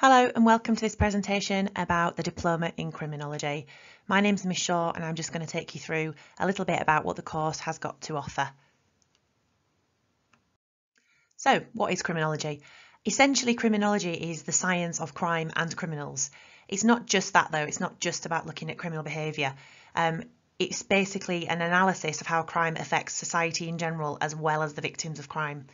Hello and welcome to this presentation about the Diploma in Criminology. My name's Miss Shaw and I'm just going to take you through a little bit about what the course has got to offer. So, what is criminology? Essentially, criminology is the science of crime and criminals. It's not just that though, it's not just about looking at criminal behaviour. Um, it's basically an analysis of how crime affects society in general as well as the victims of crime.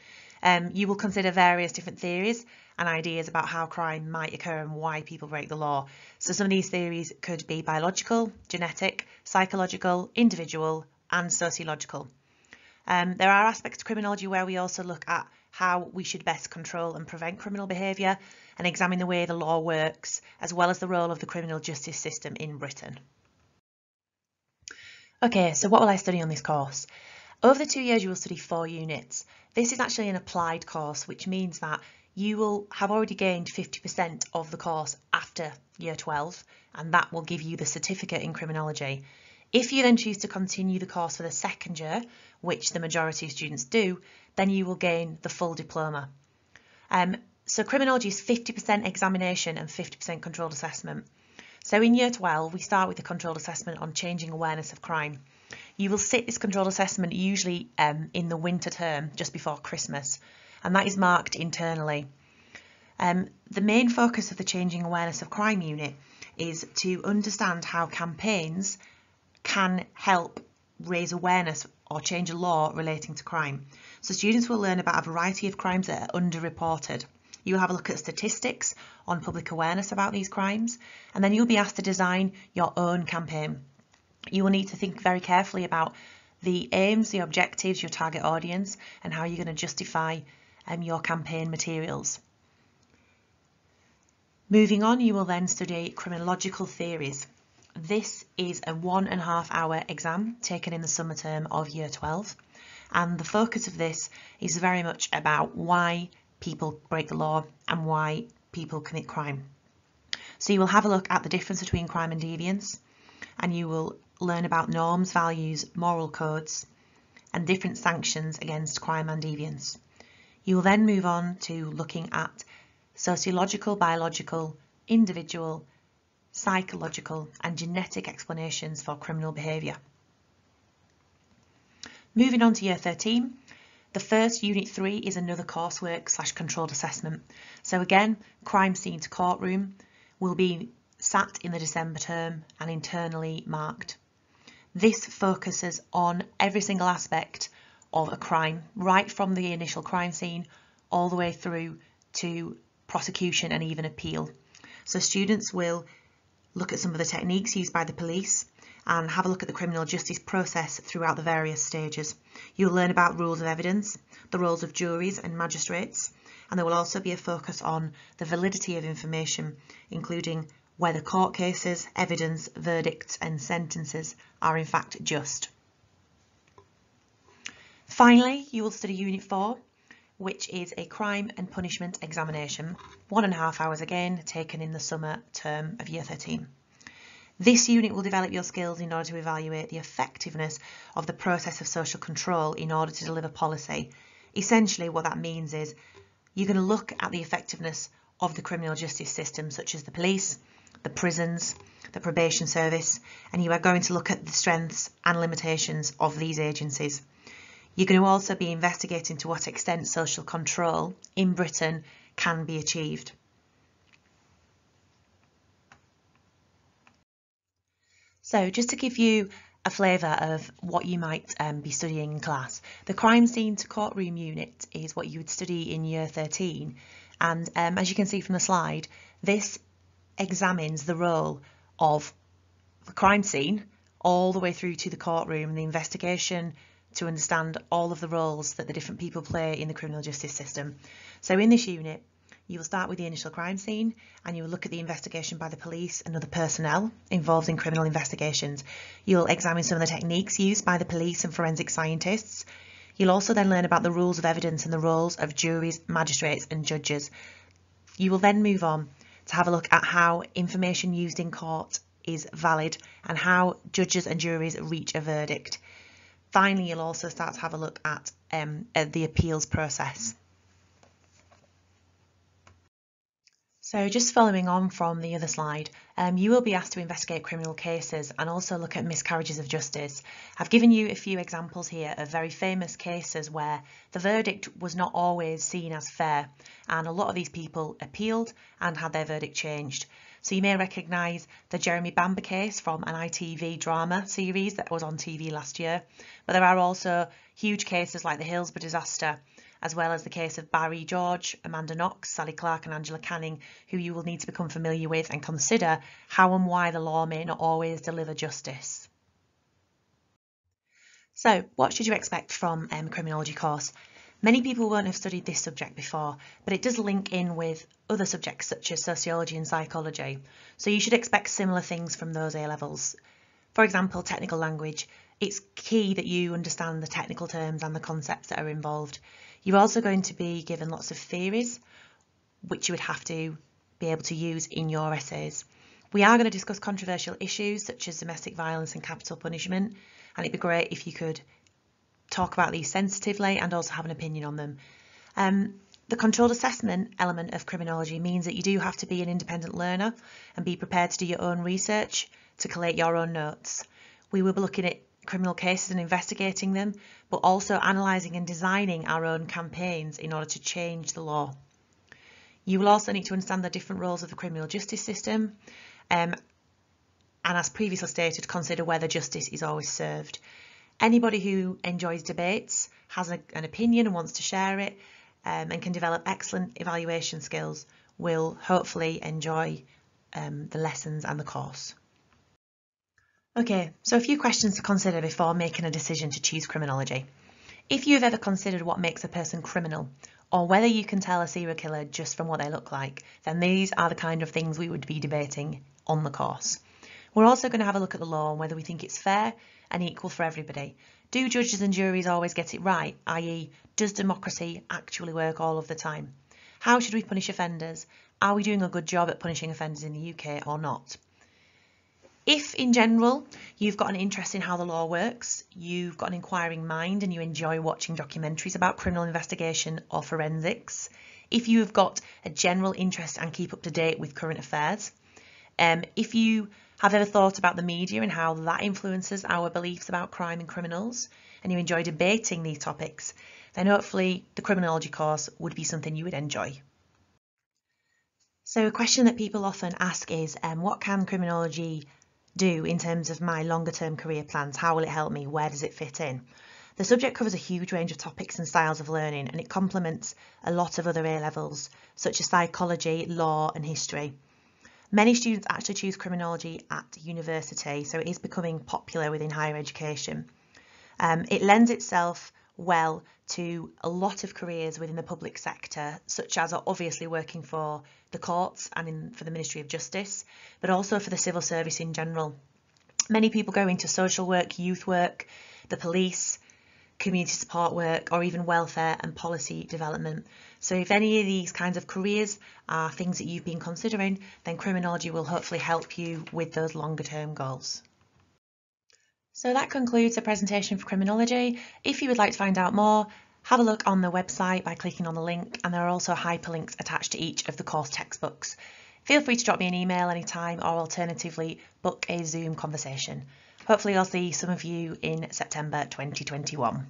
Um, you will consider various different theories and ideas about how crime might occur and why people break the law. So some of these theories could be biological, genetic, psychological, individual and sociological. Um, there are aspects to criminology where we also look at how we should best control and prevent criminal behaviour and examine the way the law works, as well as the role of the criminal justice system in Britain. Okay, so what will I study on this course? Over the two years, you will study four units. This is actually an applied course, which means that you will have already gained 50% of the course after year 12, and that will give you the certificate in criminology. If you then choose to continue the course for the second year, which the majority of students do, then you will gain the full diploma. Um, so criminology is 50% examination and 50% controlled assessment. So in year 12, we start with the controlled assessment on changing awareness of crime. You will sit this controlled assessment usually um, in the winter term just before Christmas and that is marked internally. Um, the main focus of the Changing Awareness of Crime unit is to understand how campaigns can help raise awareness or change a law relating to crime. So students will learn about a variety of crimes that are underreported. You'll have a look at statistics on public awareness about these crimes and then you'll be asked to design your own campaign you will need to think very carefully about the aims, the objectives, your target audience, and how you're going to justify um, your campaign materials. Moving on, you will then study criminological theories. This is a one and a half hour exam taken in the summer term of year 12. And the focus of this is very much about why people break the law and why people commit crime. So you will have a look at the difference between crime and deviance, and you will learn about norms, values, moral codes, and different sanctions against crime and deviance. You will then move on to looking at sociological, biological, individual, psychological, and genetic explanations for criminal behaviour. Moving on to year 13, the first unit 3 is another coursework slash controlled assessment. So again, crime scene to courtroom will be sat in the December term and internally marked. This focuses on every single aspect of a crime, right from the initial crime scene all the way through to prosecution and even appeal. So students will look at some of the techniques used by the police and have a look at the criminal justice process throughout the various stages. You'll learn about rules of evidence, the roles of juries and magistrates, and there will also be a focus on the validity of information, including whether court cases, evidence, verdicts and sentences are in fact just. Finally, you will study Unit 4, which is a crime and punishment examination, one and a half hours again, taken in the summer term of Year 13. This unit will develop your skills in order to evaluate the effectiveness of the process of social control in order to deliver policy. Essentially what that means is you're going to look at the effectiveness of the criminal justice system such as the police, the prisons, the probation service, and you are going to look at the strengths and limitations of these agencies. You're going to also be investigating to what extent social control in Britain can be achieved. So just to give you a flavour of what you might um, be studying in class, the crime scene to courtroom unit is what you would study in year 13 and um, as you can see from the slide, this examines the role of the crime scene all the way through to the courtroom the investigation to understand all of the roles that the different people play in the criminal justice system. So in this unit, you will start with the initial crime scene and you will look at the investigation by the police and other personnel involved in criminal investigations. You'll examine some of the techniques used by the police and forensic scientists. You'll also then learn about the rules of evidence and the roles of juries, magistrates and judges. You will then move on to have a look at how information used in court is valid and how judges and juries reach a verdict. Finally, you'll also start to have a look at, um, at the appeals process. So just following on from the other slide, um, you will be asked to investigate criminal cases and also look at miscarriages of justice. I've given you a few examples here of very famous cases where the verdict was not always seen as fair and a lot of these people appealed and had their verdict changed. So you may recognise the Jeremy Bamber case from an ITV drama series that was on TV last year, but there are also huge cases like the Hillsborough disaster as well as the case of Barry George, Amanda Knox, Sally Clark and Angela Canning, who you will need to become familiar with and consider how and why the law may not always deliver justice. So, what should you expect from um, a criminology course? Many people won't have studied this subject before, but it does link in with other subjects such as sociology and psychology, so you should expect similar things from those A-levels. For example, technical language. It's key that you understand the technical terms and the concepts that are involved. You're also going to be given lots of theories, which you would have to be able to use in your essays. We are going to discuss controversial issues such as domestic violence and capital punishment, and it'd be great if you could talk about these sensitively and also have an opinion on them. Um, the controlled assessment element of criminology means that you do have to be an independent learner and be prepared to do your own research to collate your own notes. We will be looking at criminal cases and investigating them, but also analysing and designing our own campaigns in order to change the law. You will also need to understand the different roles of the criminal justice system um, and as previously stated, consider whether justice is always served. Anybody who enjoys debates, has a, an opinion and wants to share it um, and can develop excellent evaluation skills will hopefully enjoy um, the lessons and the course. Okay, so a few questions to consider before making a decision to choose criminology. If you've ever considered what makes a person criminal, or whether you can tell a serial killer just from what they look like, then these are the kind of things we would be debating on the course. We're also going to have a look at the law and whether we think it's fair and equal for everybody. Do judges and juries always get it right, i.e. does democracy actually work all of the time? How should we punish offenders? Are we doing a good job at punishing offenders in the UK or not? If in general you've got an interest in how the law works, you've got an inquiring mind and you enjoy watching documentaries about criminal investigation or forensics, if you've got a general interest and keep up to date with current affairs, um, if you have ever thought about the media and how that influences our beliefs about crime and criminals, and you enjoy debating these topics, then hopefully the criminology course would be something you would enjoy. So a question that people often ask is, um, what can criminology do in terms of my longer term career plans? How will it help me? Where does it fit in? The subject covers a huge range of topics and styles of learning and it complements a lot of other A levels such as psychology, law and history. Many students actually choose criminology at university so it is becoming popular within higher education. Um, it lends itself well to a lot of careers within the public sector, such as obviously working for the courts and in, for the Ministry of Justice, but also for the civil service in general. Many people go into social work, youth work, the police, community support work, or even welfare and policy development. So if any of these kinds of careers are things that you've been considering, then criminology will hopefully help you with those longer term goals. So that concludes the presentation for criminology. If you would like to find out more, have a look on the website by clicking on the link and there are also hyperlinks attached to each of the course textbooks. Feel free to drop me an email anytime or alternatively book a Zoom conversation. Hopefully I'll see some of you in September 2021.